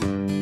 Bye.